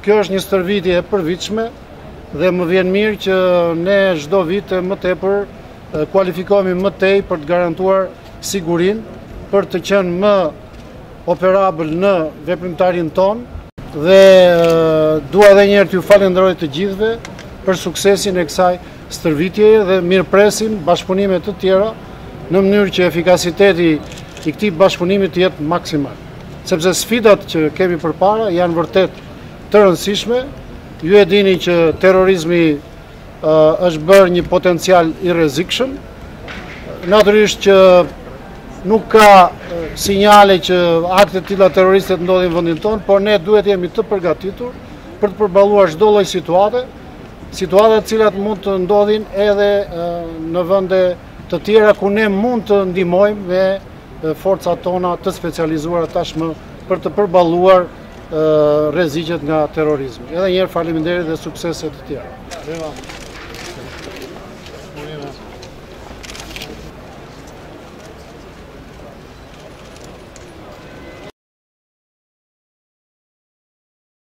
Kjo është një stërvitje e përvitshme dhe më vjen mirë që ne çdo vit më tepër kualifikohemi më tej për të garantuar sigurinë, për të qenë më operabël në veprimtarinë tonë. Dhe dua edhe një herë t'ju falenderoj të gjithëve për suksesin e kësaj stërvitjeje dhe mirëpresim bashkëpunime të tjera në mënyrë që efikasiteti i këtij bashkëpunimi të jetë maksimal. Sepse sfidat që kemi përpara janë vërtet të rëndësishme. Ju e dini që terrorizmi është bërë një potencial i rrezikshëm. Natyrisht që nuk ka sinjale që akte të tilla terroriste të ndodhin në vendin tonë, por ne duhet të jemi të përgatitur për të përballuar çdo lloj situate, situata të cilat mund të ndodhin edhe në vende të tjera ku ne mund të ndihmojmë me forcat tona të specializuara tashmë për të përballuar rreziqet nga terrorizmi. Edhe njëherë faleminderit dhe suksese të tjera.